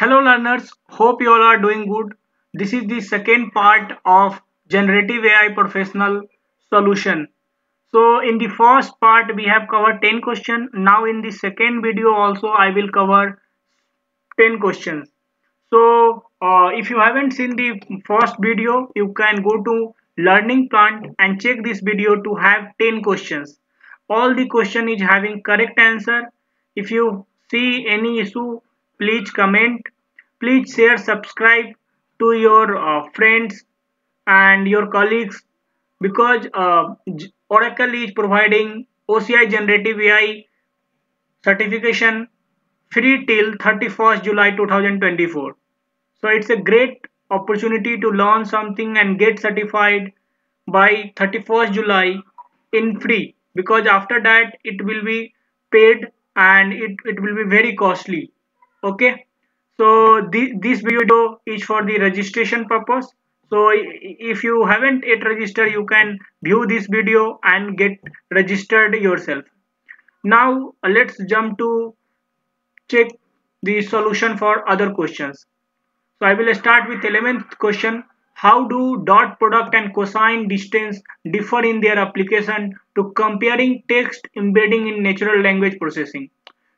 Hello learners, hope you all are doing good. This is the second part of generative AI professional solution. So in the first part we have covered 10 questions. Now in the second video also I will cover 10 questions. So uh, if you haven't seen the first video you can go to learning plant and check this video to have 10 questions. All the question is having correct answer. If you see any issue please comment. Please share subscribe to your uh, friends and your colleagues because uh, oracle is providing oci generative ai certification free till 31st july 2024 so it's a great opportunity to learn something and get certified by 31st july in free because after that it will be paid and it, it will be very costly okay. So the, this video is for the registration purpose. So if you haven't yet registered you can view this video and get registered yourself. Now let's jump to check the solution for other questions. So i will start with 11th question. How do dot product and cosine distance differ in their application to comparing text embedding in natural language processing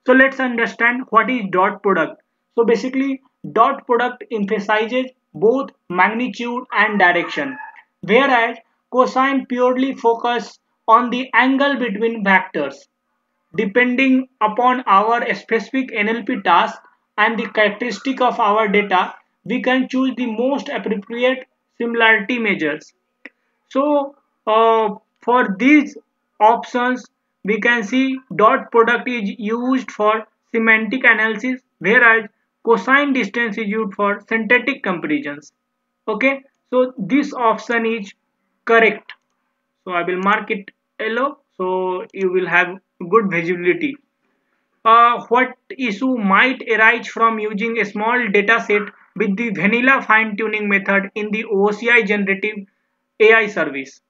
so let's understand what is dot product so basically dot product emphasizes both magnitude and direction whereas cosine purely focus on the angle between vectors. Depending upon our specific NLP task and the characteristic of our data, we can choose the most appropriate similarity measures. So uh, for these options, we can see dot product is used for semantic analysis whereas cosine distance is used for syntactic comparisons. Okay so this option is correct. So i will mark it yellow so you will have good visibility. Uh, what issue might arise from using a small data set with the vanilla fine tuning method in the OCI generative AI service.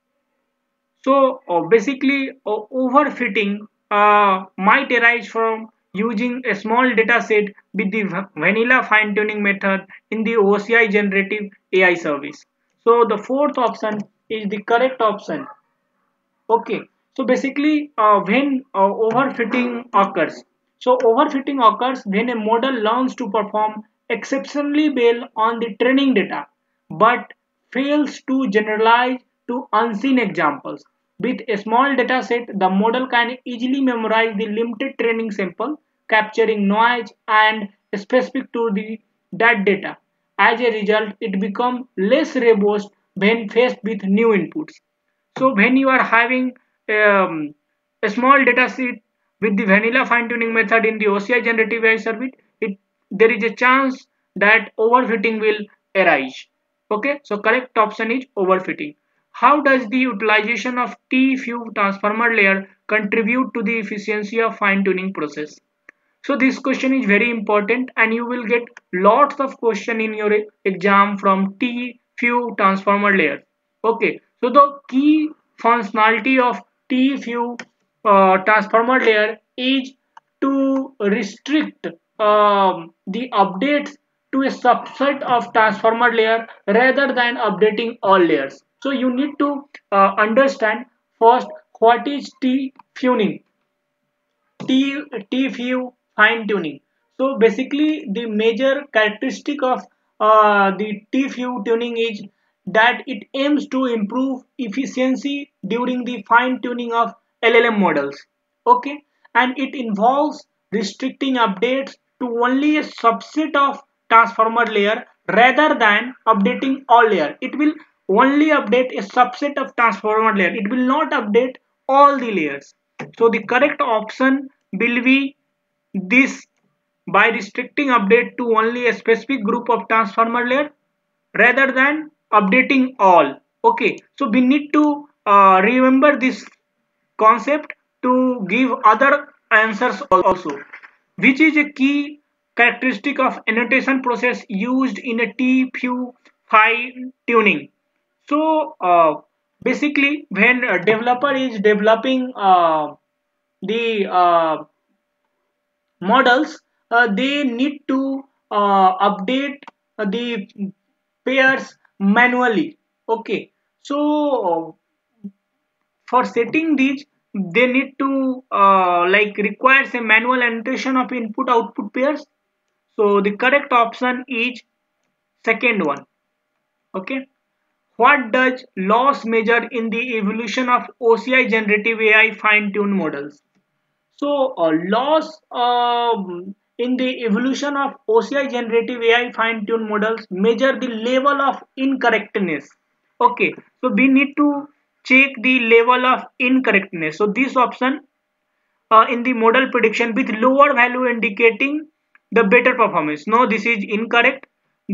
So uh, basically uh, overfitting uh, might arise from using a small data set with the vanilla fine tuning method in the OCI generative AI service. So the fourth option is the correct option. Okay, so basically uh, when uh, overfitting occurs. So overfitting occurs when a model learns to perform exceptionally well on the training data but fails to generalize to unseen examples. With a small data set, the model can easily memorize the limited training sample, capturing noise and specific to the that data. As a result, it becomes less robust when faced with new inputs. So when you are having um, a small data set with the vanilla fine tuning method in the OCI generative AI service, it, there is a chance that overfitting will arise. Okay, so correct option is overfitting. How does the utilization of T-few transformer layer contribute to the efficiency of fine-tuning process? So this question is very important and you will get lots of question in your exam from T-few transformer layer. Okay, so the key functionality of T-few uh, transformer layer is to restrict um, the updates to a subset of transformer layer rather than updating all layers. So you need to uh, understand first what is T tuning. T T fine tuning. So basically the major characteristic of uh, the T tuning is that it aims to improve efficiency during the fine tuning of LLM models. Okay, and it involves restricting updates to only a subset of transformer layer rather than updating all layer. It will only update a subset of transformer layer. It will not update all the layers. So the correct option will be this. By restricting update to only a specific group of transformer layer rather than updating all. Okay. So we need to uh, remember this concept to give other answers also which is a key characteristic of annotation process used in a T-few fine tuning so uh, basically when a developer is developing uh, the uh, models uh, they need to uh, update the pairs manually. Okay. So for setting these they need to uh, like requires a manual annotation of input output pairs. So the correct option is second one. Okay what does loss measure in the evolution of OCI generative AI fine-tuned models? So uh, loss um, in the evolution of OCI generative AI fine-tuned models measure the level of incorrectness. Okay so we need to check the level of incorrectness. So this option uh, in the model prediction with lower value indicating the better performance. No this is incorrect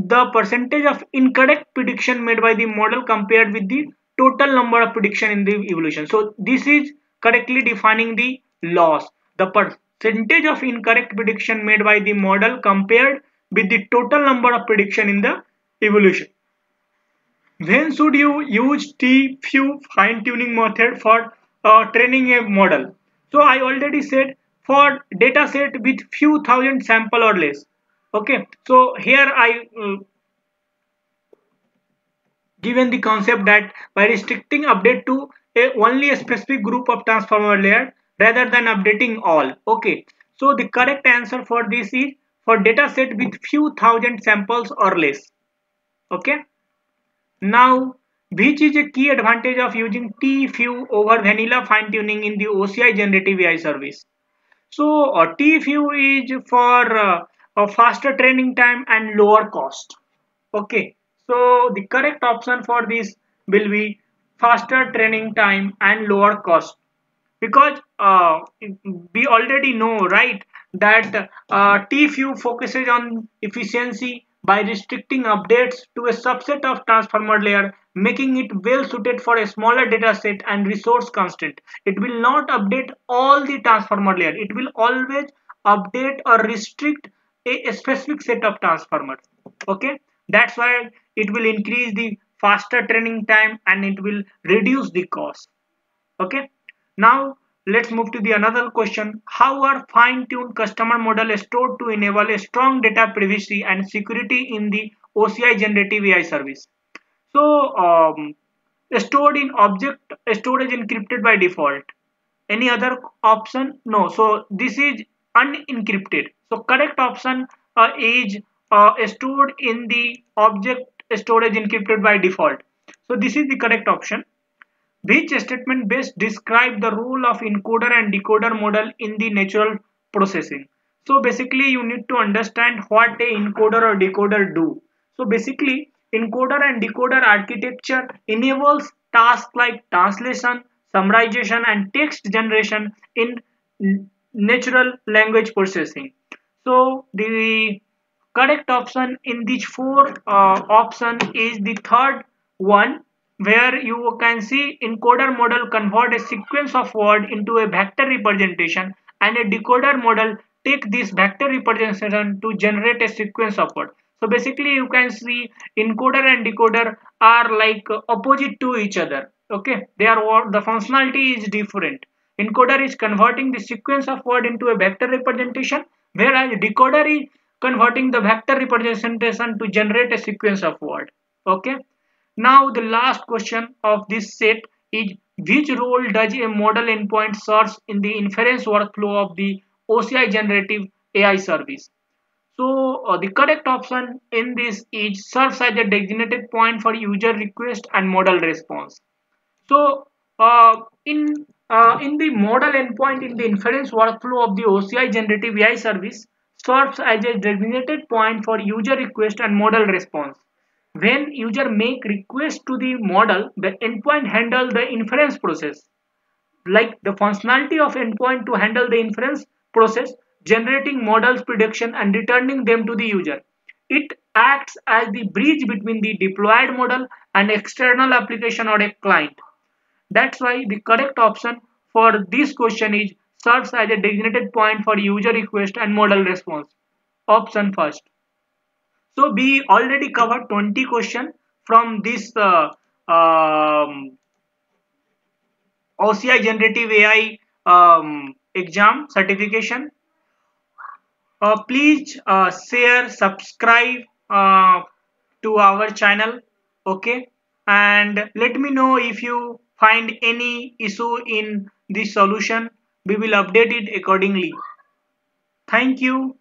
the percentage of incorrect prediction made by the model compared with the total number of prediction in the evolution so this is correctly defining the loss the percentage of incorrect prediction made by the model compared with the total number of prediction in the evolution when should you use T-few fine-tuning method for uh, training a model? So I already said for data set with few thousand sample or less. Okay, so here I uh, given the concept that by restricting update to a, only a specific group of transformer layer rather than updating all. Okay, so the correct answer for this is for data set with few thousand samples or less. Okay. Now, which is a key advantage of using T-Few over vanilla fine-tuning in the OCI generative AI service? So, uh, T-Few is for uh, a faster training time and lower cost. Okay, so the correct option for this will be faster training time and lower cost because uh, we already know right that uh, T-Few focuses on efficiency by restricting updates to a subset of transformer layer making it well suited for a smaller data set and resource constraint. It will not update all the transformer layer. It will always update or restrict a, specific set of transformers. Okay, that's why it will increase the faster training time and it will reduce the cost. Okay, now let's move to the another question. How are fine-tuned customer model stored to enable a strong data privacy and security in the OCI generative AI service? So um, stored in object storage encrypted by default. Any other option? No. So this is unencrypted so correct option uh, is uh, stored in the object storage encrypted by default so this is the correct option which statement best describe the role of encoder and decoder model in the natural processing? So basically you need to understand what a encoder or decoder do. So basically encoder and decoder architecture enables tasks like translation, summarization and text generation in natural language processing. So the correct option in these four uh, option is the third one where you can see encoder model convert a sequence of word into a vector representation and a decoder model take this vector representation to generate a sequence of word. So basically you can see encoder and decoder are like opposite to each other. Okay, they are the functionality is different. Encoder is converting the sequence of word into a vector representation whereas decoder is converting the vector representation to generate a sequence of word. Okay. Now the last question of this set is which role does a model endpoint serve in the inference workflow of the OCI generative AI service? So uh, the correct option in this is serves as a designated point for user request and model response. So uh, in uh, in the model endpoint in the inference workflow of the OCI generative AI service serves as a designated point for user request and model response. When user make request to the model, the endpoint handle the inference process. Like the functionality of endpoint to handle the inference process, generating models prediction and returning them to the user. It acts as the bridge between the deployed model and external application or a client. That's why the correct option for this question is serves as a designated point for user request and model response. Option first. So we already covered 20 question from this uh, um, OCI generative AI um, exam certification. uh, please uh, share subscribe uh, to our channel okay and let me know if you find any issue in this solution we will update it accordingly. Thank you